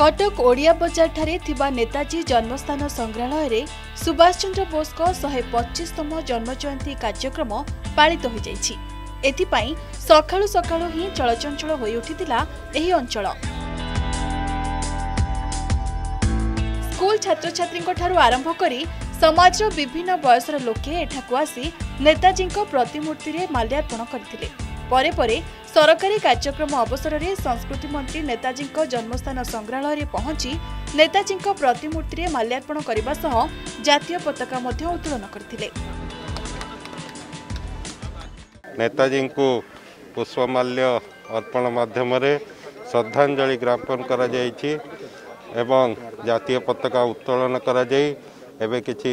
କଟକ ଓଡ଼ିଆ ବଜାରଠାରେ ଥିବା ନେତାଜୀ ଜନ୍ମସ୍ଥାନ ସଂଗ୍ରହାଳୟରେ ସୁଭାଷ ଚନ୍ଦ୍ର ବୋଷଙ୍କ ଶହେ ପଚିଶତମ ଜନ୍ମଜୟନ୍ତୀ କାର୍ଯ୍ୟକ୍ରମ ପାଳିତ ହୋଇଯାଇଛି। ଏଥିପାଇଁ ସକାଳୁ ସକାଳୁ ହିଁ ଚଳଚଞ୍ଚଳ ହୋଇଉଠିଥିଲା ଏହି ଅଞ୍ଚଳ। ସ୍କୁଲ ଛାତ୍ରଛାତ୍ରୀଙ୍କଠାରୁ ଆରମ୍ଭ କରି ସମାଜର ବିଭିନ୍ନ ବୟସର ଲୋକେ ଏଠାକୁ ଆସି ନେତାଜୀଙ୍କ ପ୍ରତିମୂର୍ତ୍ତିରେ ମାଲ୍ୟାର୍ପଣ କରିଥିଲେ। ପରେ ପରେ ସରକାରୀ କାର୍ଯ୍ୟକ୍ରମ ଅବସରରେ ସଂସ୍କୃତି ମନ୍ତ୍ରୀ ନେତାଜୀଙ୍କ ଜନ୍ମସ୍ଥାନ ସଂଗ୍ରହାଳୟରେ ପହଞ୍ଚି ନେତାଜୀଙ୍କ ପ୍ରତିମୂର୍ତ୍ତିରେ ମାଲ୍ୟାର୍ପଣ କରିବା ସହ ଜାତୀୟ ପତାକା ମଧ୍ୟ ଉତ୍ତୋଳନ କରିଥିଲେ। ନେତାଜୀଙ୍କୁ ପୁଷ୍ପମାଲ୍ୟ ଅର୍ପଣ ମାଧ୍ୟମରେ ଶ୍ରଦ୍ଧାଞ୍ଜଳି ଜ୍ଞାପନ କରାଯାଇଛି ଏବଂ ଜାତୀୟ ପତାକା ଉତ୍ତୋଳନ କରାଯାଇ ଏବେ କିଛି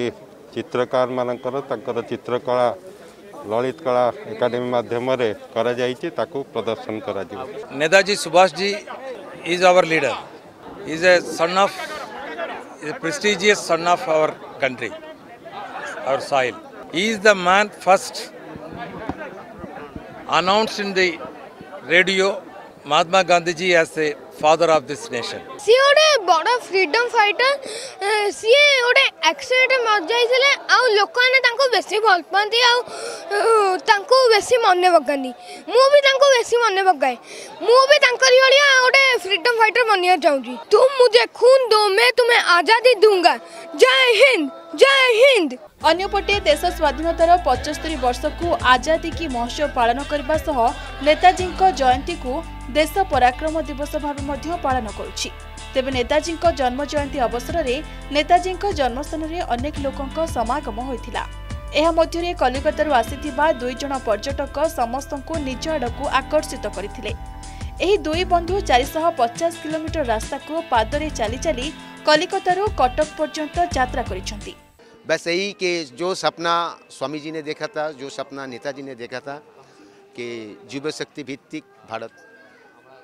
ଚିତ୍ରକାରମାନଙ୍କର ତାଙ୍କର ଚିତ୍ରକଳା ललित कला एकाडेमी माध्यम प्रदर्शन कर Netaji Subhash ji is our leader is a son of prestigious son of our country our soil is the man first announced in the radio, Mahatma Gandhi ji as father of this nation. See, ଗୋଟେ ବଡ଼ freedom fighter. ସିଏ ଗୋଟେ accident ମରିଯାଇଥିଲେ ଆଉ ଲୋକମାନେ ତାଙ୍କୁ ବେଶୀ ଭଲ ପାଆନ୍ତି ଆଉ ତାଙ୍କୁ ବେଶୀ ମନେ ପକାନ୍ତି ମୁଁ ବି ତାଙ୍କୁ ବେଶୀ ମନେ ପକାଏ ମୁଁ ବି ତାଙ୍କରି ଭଳିଆ ଗୋଟେ freedom fighter ବନିବାକୁ ଚାହୁଁଛି ତୁ ମୁଁ ଦେଖୁନ ଦୋ ମେ ତୁମେ ଆଜାଦି ଦୁଙ୍ଗା ଜୟ ହିନ୍ଦ ଜୟ ହିନ୍ଦ ଅନ୍ୟପଟେ ଦେଶ ସ୍ୱାଧୀନତାର ପଞ୍ଚସ୍ତରୀ ବର୍ଷକୁ ଆଜାଦି କି ମହୋତ୍ସବ ପାଳନ କରିବା ସହ ନେତାଜୀଙ୍କ ଜୟନ୍ତୀକୁ ଦେଶ ପରାକ୍ରମ ଦିବସ ଭାବେ ମଧ୍ୟ ପାଳନ କରୁଛି ତେବେ ନେତାଜୀଙ୍କ ଜନ୍ମ ଜୟନ୍ତୀ ଅବସରରେ ନେତାଜୀଙ୍କ ଜନ୍ମସ୍ଥାନରେ ଅନେକ ଲୋକଙ୍କ ସମାଗମ ହୋଇଥିଲା ଏହା ମଧ୍ୟରେ କଲିକତାରୁ ଆସିଥିବା ଦୁଇ ଜଣ ପର୍ଯ୍ୟଟକ ସମସ୍ତଙ୍କୁ ନିଜ ଆଡ଼କୁ ଆକର୍ଷିତ କରିଥିଲେ ଏହି ଦୁଇ ବନ୍ଧୁ ଚାରିଶହ ପଚାଶ କିଲୋମିଟର ରାସ୍ତାକୁ ପାଦରେ ଚାଲି ଚାଲି କଲିକତାରୁ କଟକ ପର୍ଯ୍ୟନ୍ତ ଯାତ୍ରା କରିଛନ୍ତି बस यही कि जो सपना स्वामी जी ने देखा था जो सपना नेताजी ने देखा था कि युवा शक्ति भित्तिक भारत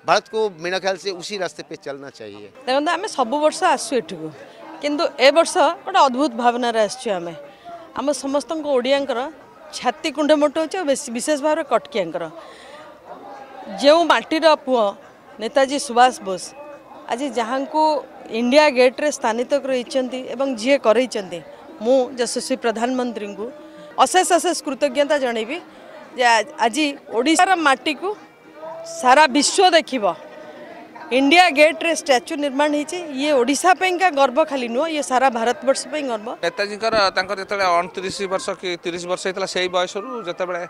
भारत को मेरा ख्याल से उसी रास्ते पे चलना चाहिए। देखते आम सब वर्ष आसु को किंतु ए बर्ष गोटे अद्भुत भावन आसु आम आम समस्त ओडियांकर छाती कुंड मोट हो विशेष भाव कटकिया जो मटीर पुह नेताजी सुभाष बोस, आज जहाँ को इंडिया गेट्रे स्थानित कर मुशस्वी प्रधानमंत्री को अशेष अशेष कृतज्ञता जनईबी आज ओडार मटी को ସାରା ବିଶ୍ୱ ଦେଖିବ। ଇଣ୍ଡିଆ ଗେଟ୍ରେ ଷ୍ଟାଚ୍ୟୁ ନିର୍ମାଣ ହେଇଛି। ଇଏ ଓଡ଼ିଶା ପାଇଁକା ଗର୍ବ ଖାଲି ନୁହଁ ଇଏ ସାରା ଭାରତବର୍ଷ ପାଇଁ ଗର୍ବ। ନେତାଜୀଙ୍କର ତାଙ୍କର ଯେତେବେଳେ ଅଣତିରିଶ ବର୍ଷ କି ତିରିଶ ବର୍ଷ ହେଇଥିଲା ସେଇ ବୟସରୁ ଯେତେବେଳେ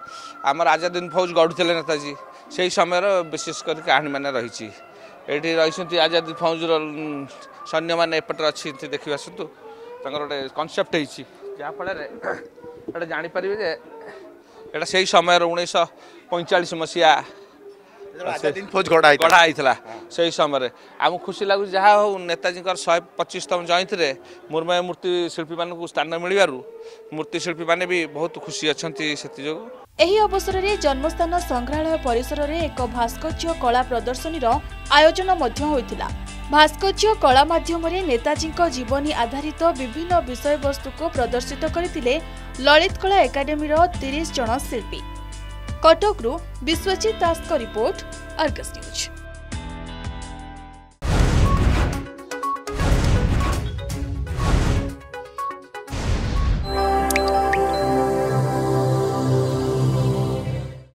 ଆମର ଆଜାଦ ହିନ୍ଦ ଫୌଜ ଗଢ଼ୁଥିଲେ ନେତାଜୀ ସେଇ ସମୟର ବିଶେଷ କରି କାହାଣୀମାନେ ରହିଛି। ଏଇଠି ରହିଛନ୍ତି ଆଜାଦ ହିନ୍ଦ ଫୌଜର ଉଁ, ସୈନ୍ୟମାନେ ଏପଟରେ ଅଛନ୍ତି ଦେଖି ଆସନ୍ତୁ। ତାଙ୍କର ଗୋଟେ କନସେପ୍ଟ ହେଇଛି। ଯାହାଫଳରେ ଏଇଟା ଜାଣିପାରିବେ ଯେ ଏଇଟା ସେଇ ସମୟର ଉଣେଇଶହ ପଇଁଚାଳିଶ ମସିହା ଭୋଜ ଗଢ଼ା ହେଇଥିଲା ସେହି ସମୟରେ ଆମକୁ ଖୁସି ଲାଗୁଛି ଯାହା ହଉ ନେତାଜୀଙ୍କର ଶହେ ପଚିଶତମ ଜୟନ୍ତୀରେ ମୁର୍ମୟ ମୂର୍ତ୍ତି ଶିଳ୍ପୀମାନଙ୍କୁ ସ୍ଥାନ ମିଳିବାରୁ ମୂର୍ତ୍ତିଶିଳ୍ପୀମାନେ ବି ବହୁତ ଖୁସି ଅଛନ୍ତି ସେଥିଯୋଗୁଁ ଏହି ଅବସରରେ ଜନ୍ମସ୍ଥାନ ସଂଗ୍ରହାଳୟ ପରିସରରେ ଏକ ଭାସ୍କର୍ଯ୍ୟ କଳା ପ୍ରଦର୍ଶନୀର ଆୟୋଜନ ମଧ୍ୟ ହୋଇଥିଲା ভাস্কর্য কলা মাধ্যমে নেতাজীঙ্ক জীবনী আধারিত বিভিন্ন বিষয়বস্তুক প্রদর্শিত করে ললিত কলা একাডেমির তিরিশ জন শিল্পী କଟକରୁ ବିଶ୍ୱଜିତ ଦାସଙ୍କ ରିପୋର୍ଟ ଅର୍ଗସ୍ ନ୍ୟୁଜ୍